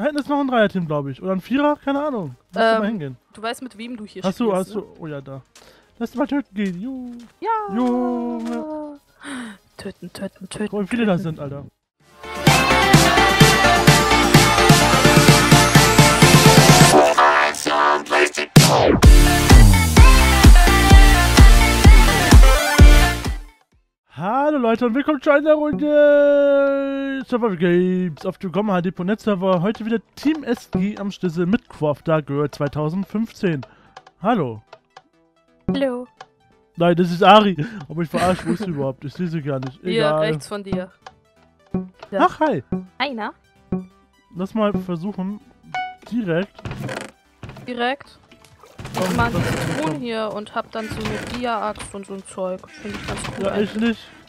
Da hinten ist noch ein Dreierteam, glaube ich. Oder ein Vierer, keine Ahnung. Lass Ähm, mal hingehen. Du weißt, mit wem du hier Hast du, spielst. hast du. Oh ja, da. Lass mal töten gehen. Ne? Ja. Junge. Töten, töten, töten. Guck wie viele das sind, Alter. Leute und willkommen zu einer Runde Survival Games auf dem Gomma HD.net Server. Heute wieder Team SG am Schlüssel mit Crafter Girl 2015. Hallo. Hallo. Nein, das ist Ari. Aber ich verarsche, wo ist sie überhaupt? Ich sehe sie gar nicht. Hier, Egal. rechts von dir. Ja. Ach, hi. Einer. Lass mal versuchen, direkt. Direkt. Ich einen Truhen hier und hab dann so eine Dia-Axt und so ein Zeug. Finde ich ganz cool. Ja, ich eigentlich. nicht.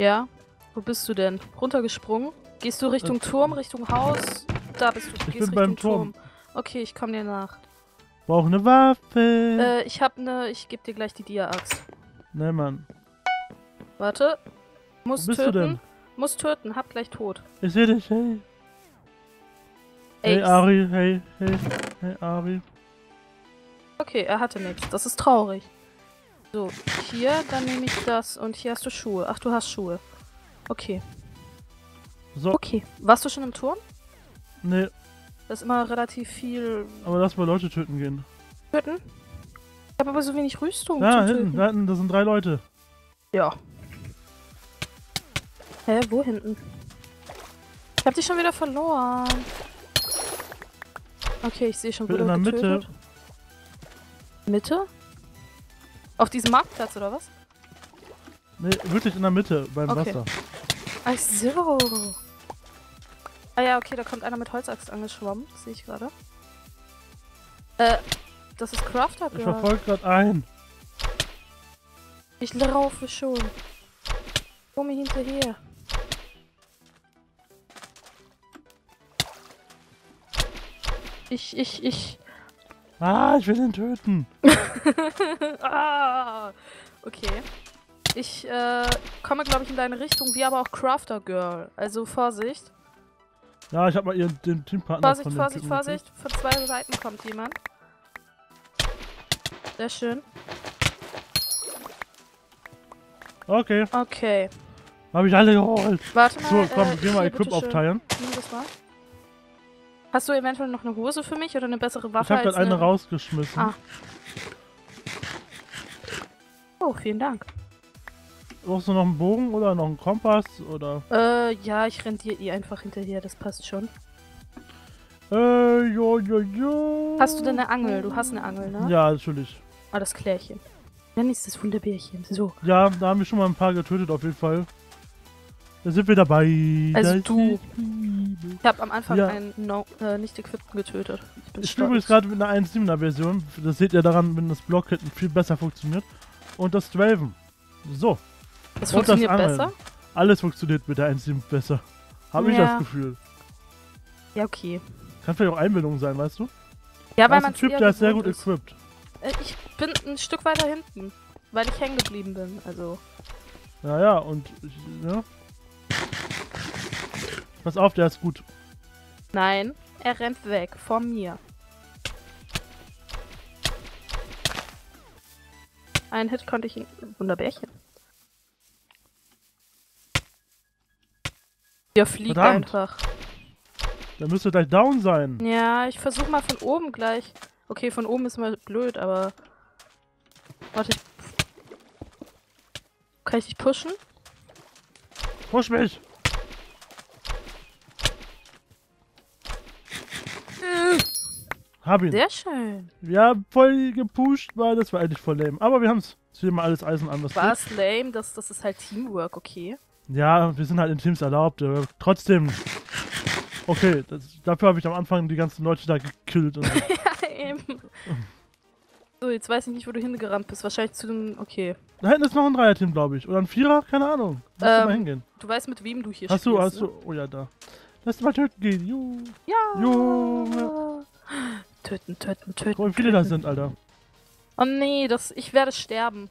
Ja? Wo bist du denn? Runtergesprungen? Gehst du Richtung Äh, Turm, Richtung Haus? Da bist du. Du Ich gehst bin beim Richtung Turm. Okay, ich komm dir nach. Brauche eine Waffe. Äh, ich hab ne. Ich geb dir gleich die Dia-Axt. Ne, Mann. Warte. Muss Wo bist du töten. denn? Muss töten. Hab gleich tot. Ich sehe dich, hey. Ey, Hey, Ari, hey, hey, hey, Ari. Okay, er hatte nichts. Das ist traurig. So, hier, dann nehme ich das und hier hast du Schuhe. Ach, du hast Schuhe. Okay. So, Okay. Warst du schon im Turm? ne, Das ist immer relativ viel aber lass mal Leute töten gehen. töten. Ich habe aber so wenig Rüstung Da hinten, Töten. da hinten, da sind drei Leute. Ja. Hä, wo hinten? Ich hab dich schon wieder verloren. Okay, ich sehe schon, du in der Mitte. getötet. Mitte? Auf diesem Marktplatz oder was? Ne, wirklich in der Mitte, beim Okay. Wasser. Ach so. Ah ja, okay, da kommt einer mit Holzaxt angeschwommen. Sehe ich gerade. Äh, das ist Crafter Ich Girl. verfolge gerade einen. Ich laufe schon. Komm mir hinterher. Ich, ich, ich. Ah, ich will den töten. ah, okay. Ich äh, komme, glaube ich, in deine Richtung, wie aber auch Crafter Girl. Also Vorsicht. Ja, ich habe mal ihren, den Teampartner Vorsicht, von Vorsicht, Vorsicht. Von zwei Seiten kommt jemand. Sehr schön. Okay, Okay. habe ich alle geholt. Warte mal. So, komm, äh, geh mal Equip aufteilen. Nimm das mal. Hast du eventuell noch eine Hose für mich oder eine bessere Ich Waffe habe als gerade eine rausgeschmissen. Ah. Oh, vielen Dank. Brauchst du noch einen Bogen oder noch einen Kompass oder? Äh, ja, ich renn dir eh einfach hinterher, das passt schon. Äh, jo, jo, jo. Hast du denn eine Angel? Du hast eine Angel, ne? Ja, natürlich. Ah, das Klärchen. Dann ist das Wunderbärchen. So. Ja, da haben wir schon mal ein paar getötet auf jeden Fall. Da sind wir dabei. Also du. ist. Ich habe am Anfang Ja. einen no, äh, nicht equippten getötet. Ich bin Ich spiele übrigens gerade mit einer 1.7er Version. Das seht ihr daran, wenn das Block hinten viel besser funktioniert. Und das Draven. So, Das und das funktioniert Angeln. besser? alles funktioniert mit der 1.7 besser. Habe ich Ja. das Gefühl. Ja, okay. Kann vielleicht auch Einbildung sein, weißt du? Ja, weil ist man ein Typ, der ist sehr gut equipped. Äh, ich bin ein Stück weiter hinten, weil ich hängen geblieben bin. Also. Ja, ja, und ich, ja. Pass auf, der ist gut. Nein, er rennt weg von mir. Ein Hit konnte ich ihn. Wunderbärchen. Ja, flieg Verdammt. einfach. Der müsste gleich down sein. Ja, ich versuch mal von oben gleich. Okay, von oben ist mal blöd, aber. Warte, ich. Kann ich dich pushen? Push mich! Hab ihn. Sehr schön. Ja, voll gepusht war, das war eigentlich voll lame. Aber wir haben's. Zieh mal alles Eisen an, was geht. War's lame, das, das ist halt Teamwork, okay. Ja, wir sind halt in Teams erlaubt. aber trotzdem. Okay, das, dafür habe ich am Anfang die ganzen Leute da gekillt. Und so. Ja, eben. So, jetzt weiß ich nicht, wo du hingerannt bist. Wahrscheinlich zu dem. Okay. da hinten ist noch ein Dreierteam, glaube ich. Oder ein Vierer, keine Ahnung. Lass Ähm, mal hingehen. Du weißt, mit wem du hier Hast du, spielst. hast du. Oh ja, da. Lass mal töten gehen. Ne? Ja. Junge. Töten, töten, töten. Guck wie viele töten. sind, Alter. Oh nee, das, ich werde sterben.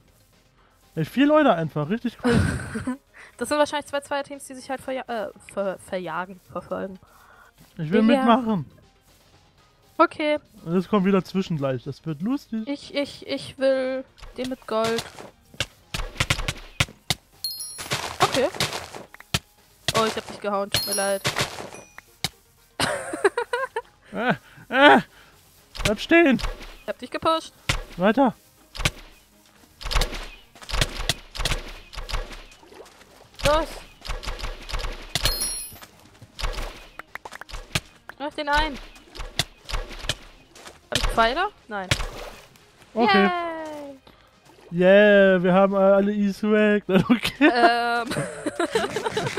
Ey, vier Leute einfach. Richtig cool. Das sind wahrscheinlich zwei Zweierteams, die sich halt verja äh, ver verjagen, verfolgen. Ich will Ja. mitmachen. Okay, Und es kommt wieder zwischengleich. Das wird lustig. ich, ich, ich will den mit Gold. Okay. Oh, ich hab dich gehauen, tut mir leid. Äh, äh, bleib stehen. Ich hab dich gepusht. Weiter. Los! Mach den ein! Hab ich Pfeile? Nein. Okay. Yay! Yeah, wir haben alle Easter Egg. Okay. Ähm.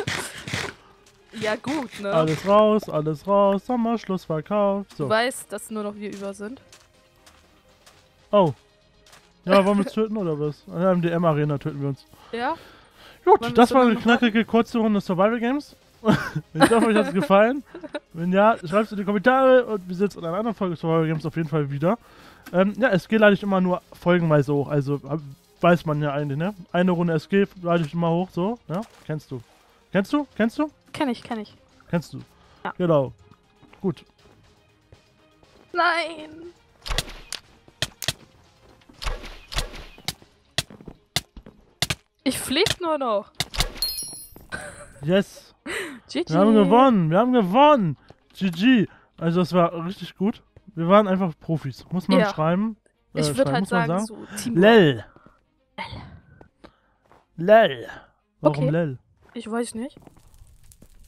ja, gut, ne? Alles raus, alles raus. Sommerschlussverkauf. Du So. weißt, dass nur noch wir über sind. Oh. Ja, wollen wir uns töten oder was? In der MDM-Arena töten wir uns. Ja? Gut, das war eine knackige, kurze Runde Survival Games. ich hoffe, euch hat es gefallen. Wenn ja, schreibt es in die Kommentare und wir sehen uns in einer anderen Folge Survival Games auf jeden Fall wieder. Ähm, ja, SG lade ich immer nur folgenweise hoch, also weiß man ja eigentlich, ne? Eine Runde SG lade ich immer hoch, so, ja? Kennst du? Kennst du? Kennst du? Kenn ich, kenn ich. Kennst du? Ja. Genau. Gut. Nein! Ich flieg nur noch. Yes. GG. Wir haben gewonnen. Wir haben gewonnen. GG. Also das war richtig gut. Wir waren einfach Profis. Muss man Ja. schreiben. Äh, Ich würde halt man sagen, so Team. Lel. Lel. Warum Okay. Lel? Ich weiß nicht.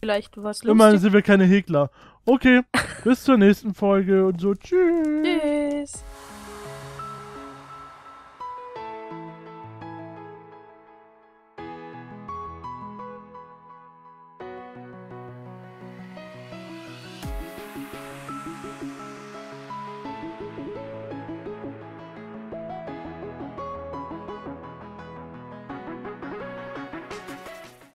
Vielleicht was Immerhin lustig. sind wir keine Hegler. Okay, bis zur nächsten Folge und so. Tschüss. Tschüss.